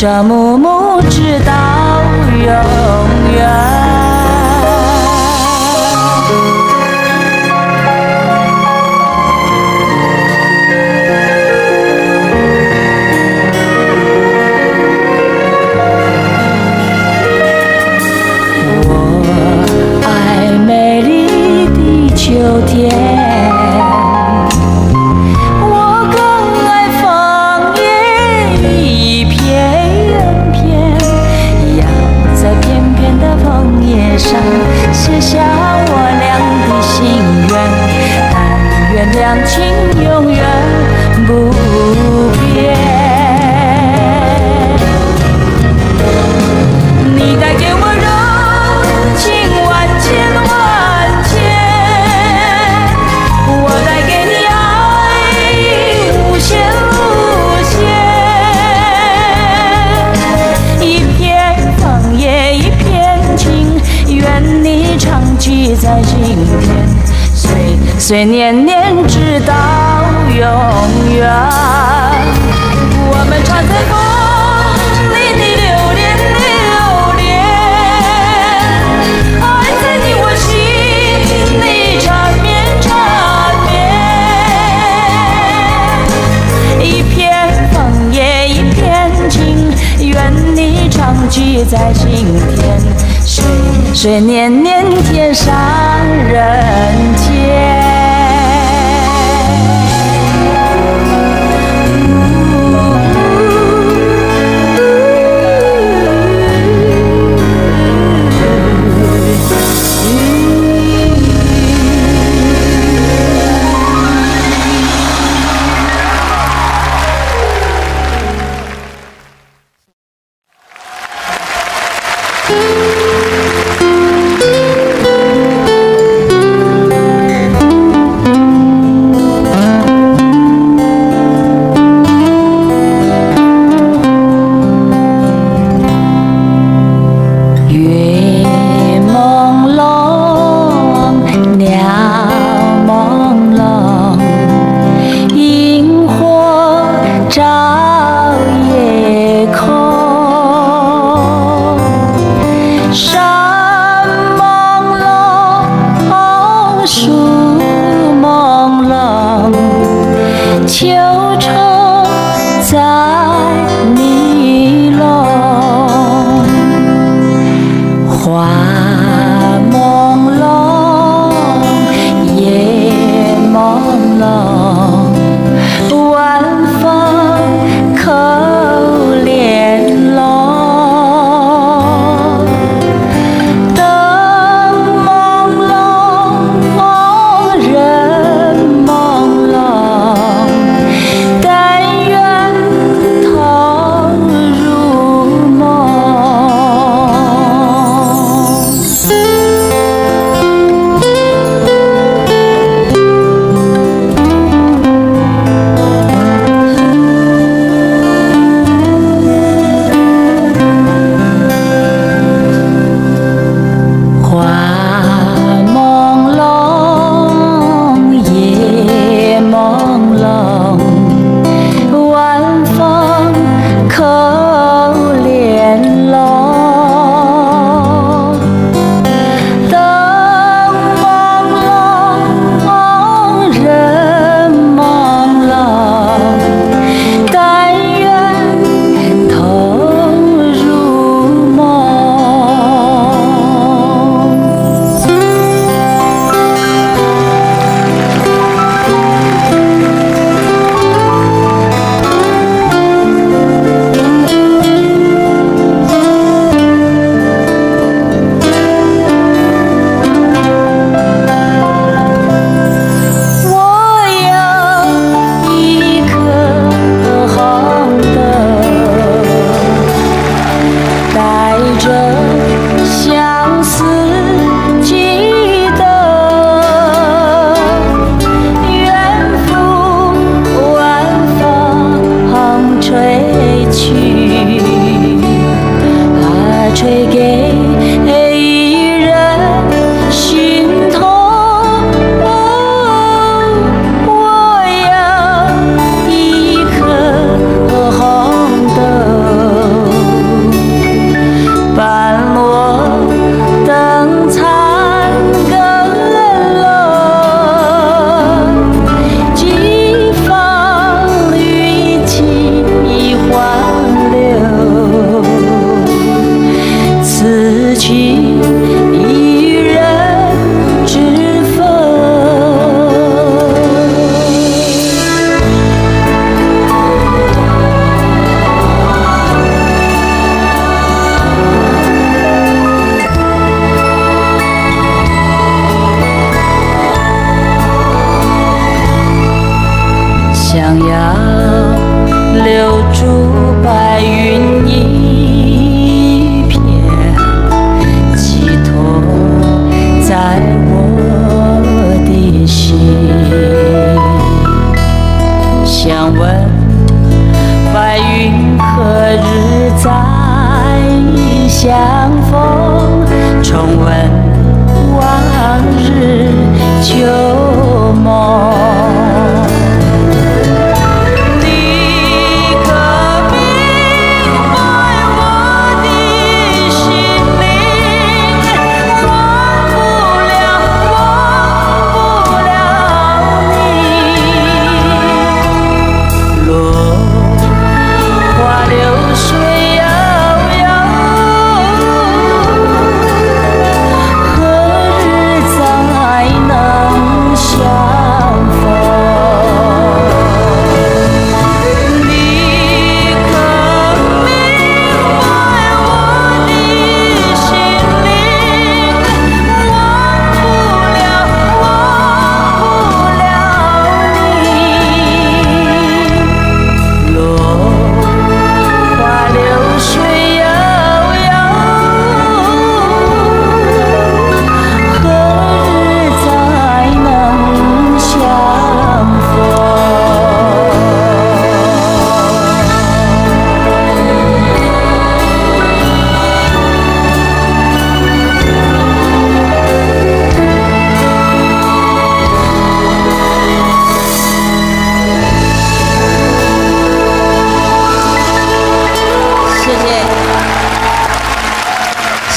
朝朝暮暮，直到永远。岁年年，直到永远。我们常在梦里的留恋，留恋；爱在你我心里缠绵，缠绵。一片枫叶，一片情，愿你常记在心田。水年年，天上人间。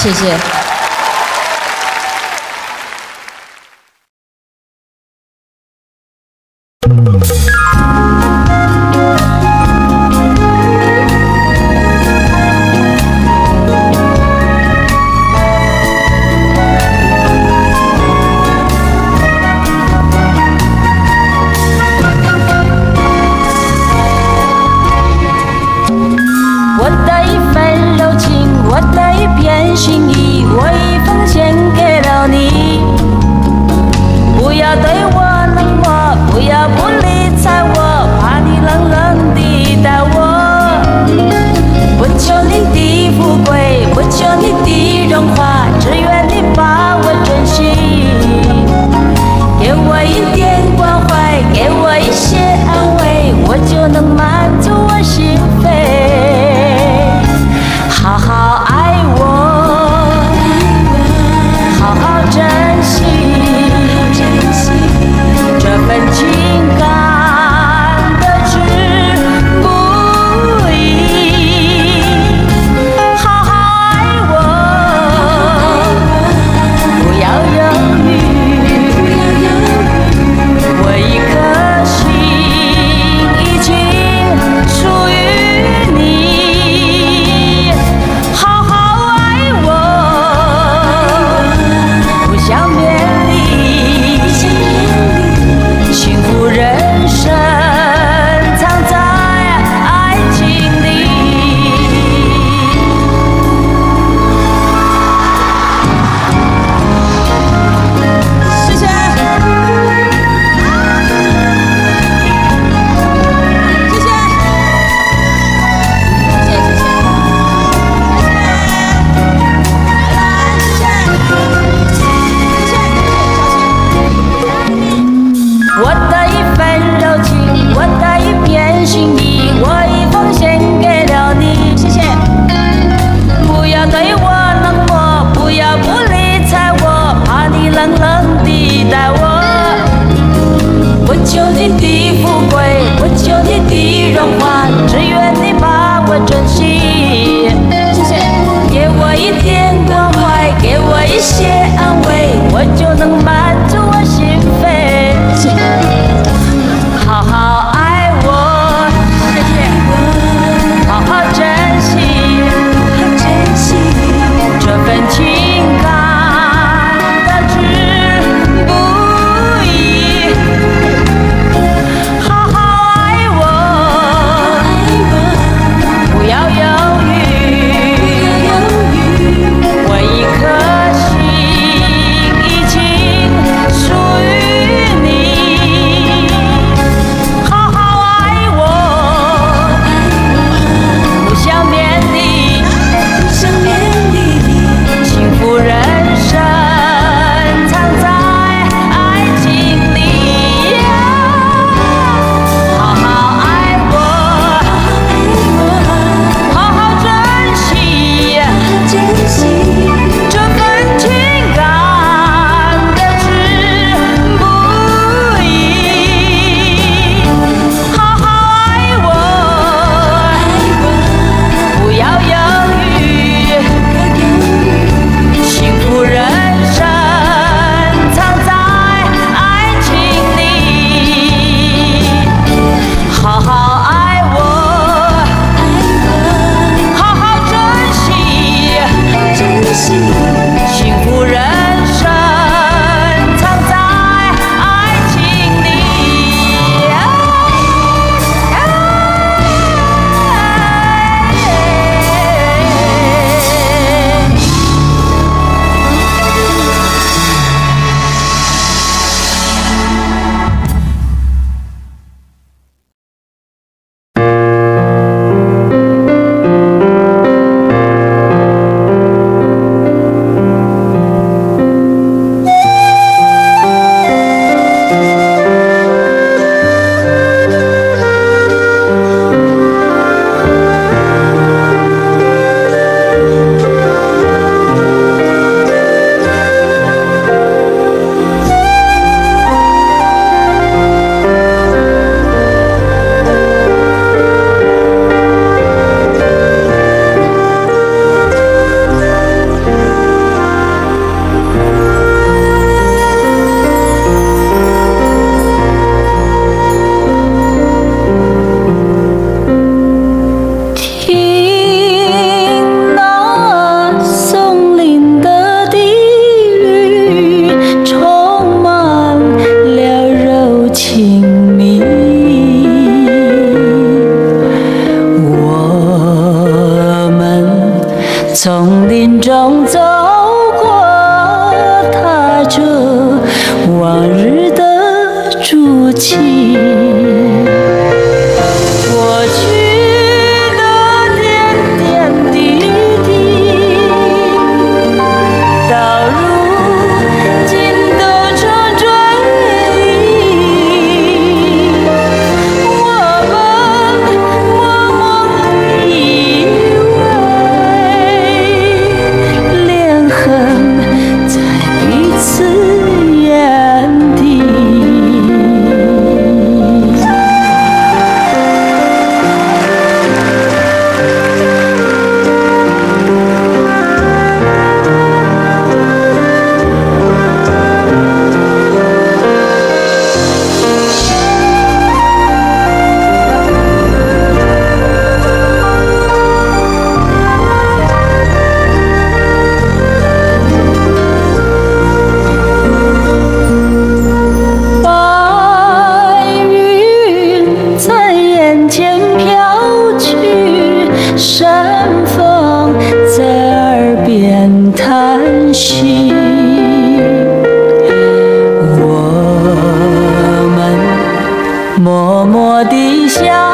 谢谢。从林中走过踏着往日的足迹默默的想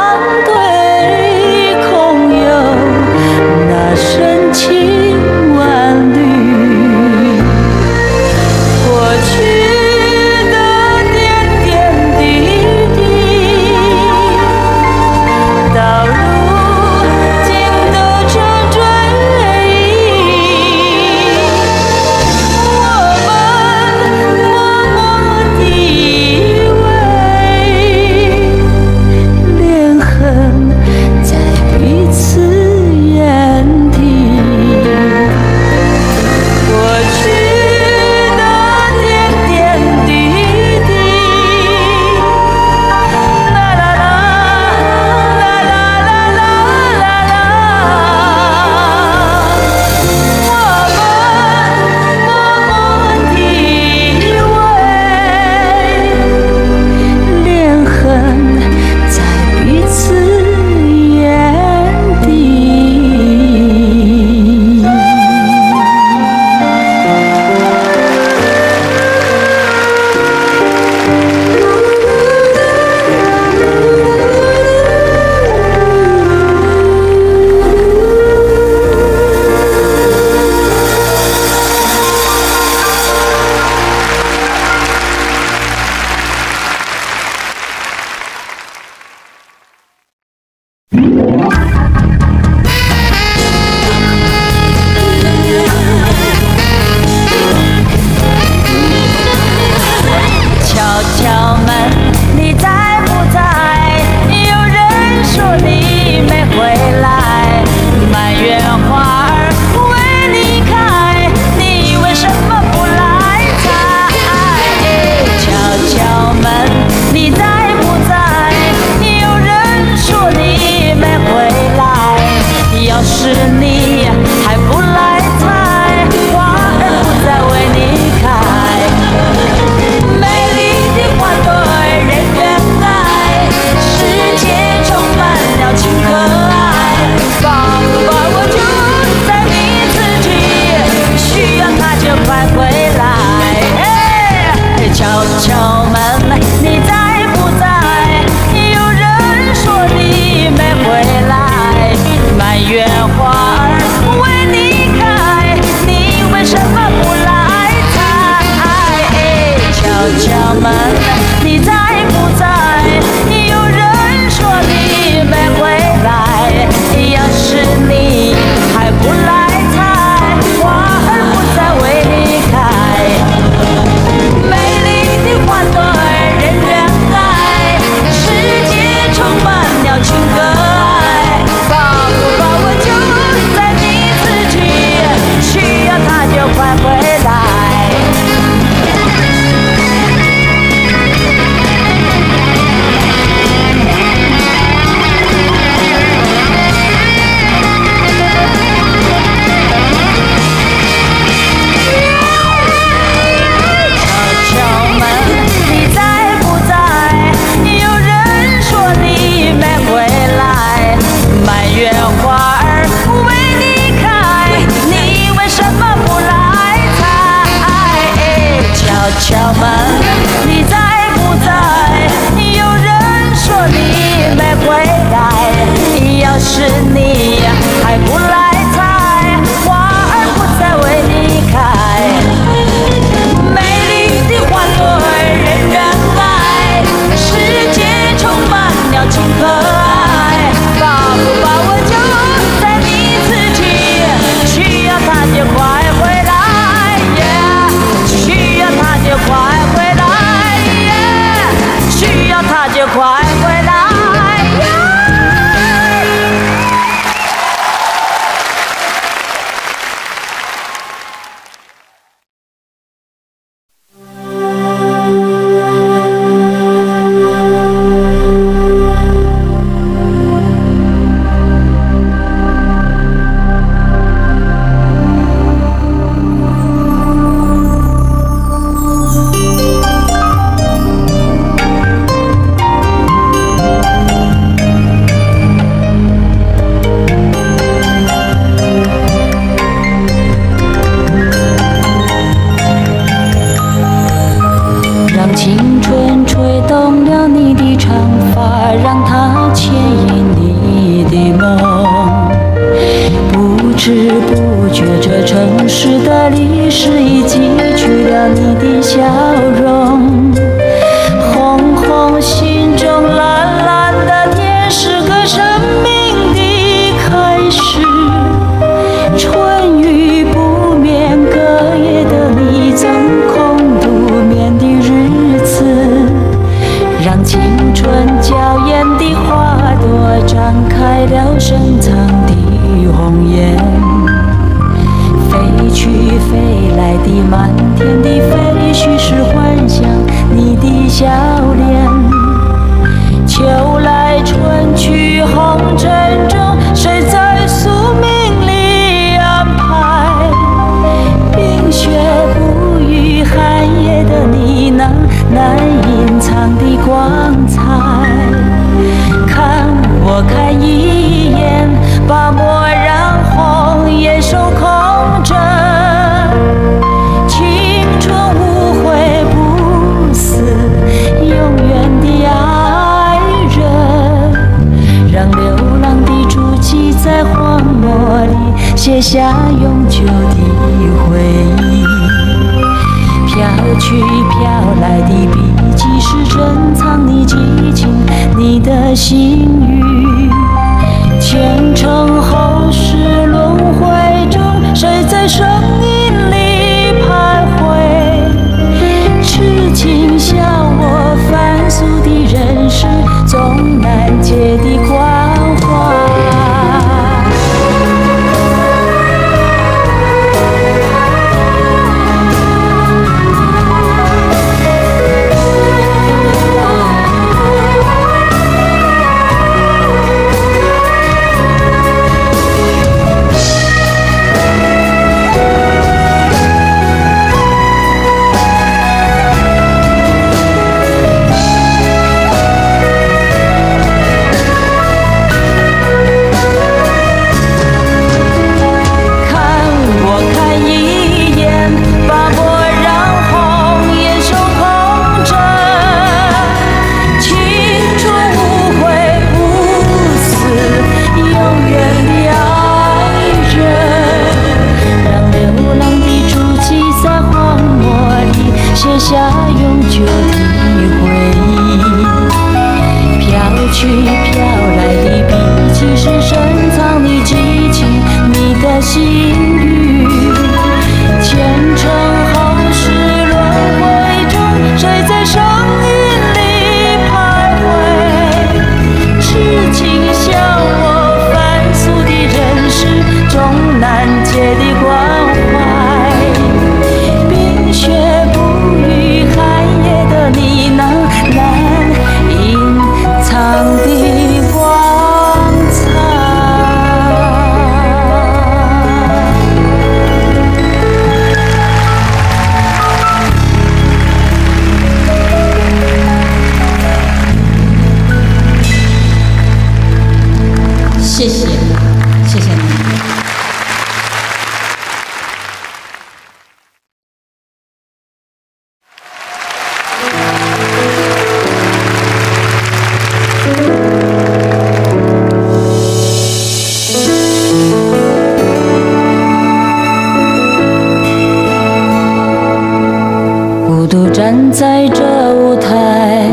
在这舞台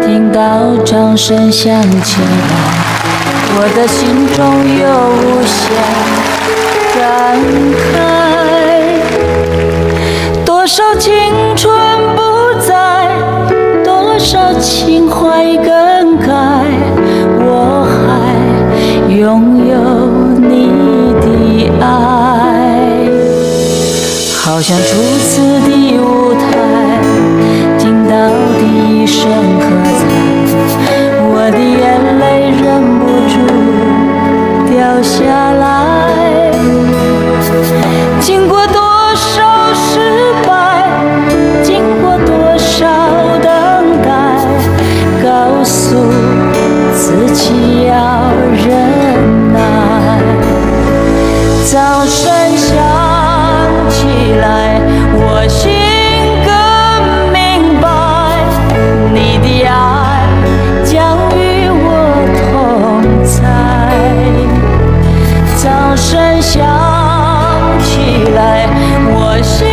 听到掌声响起来我的心中有无限感慨多少青春不再多少情怀更改我还拥有你的爱好像初掌声响起来，我心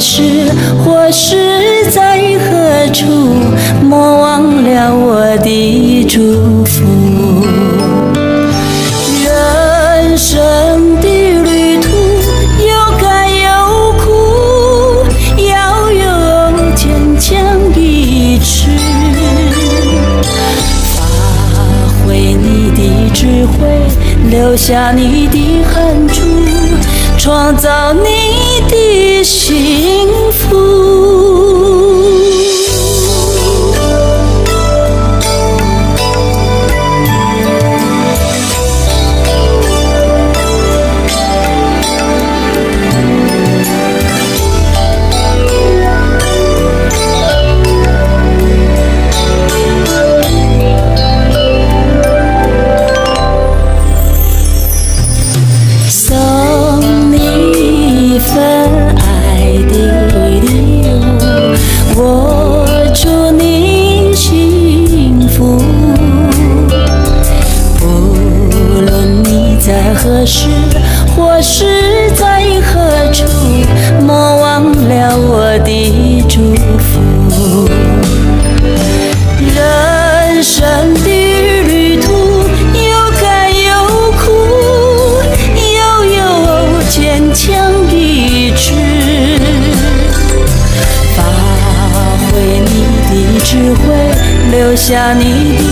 是或是在何处莫忘了我的祝福。人生的旅途有甘有苦要有坚强意志发挥你的智慧留下你的汗珠创造你幸福。下你的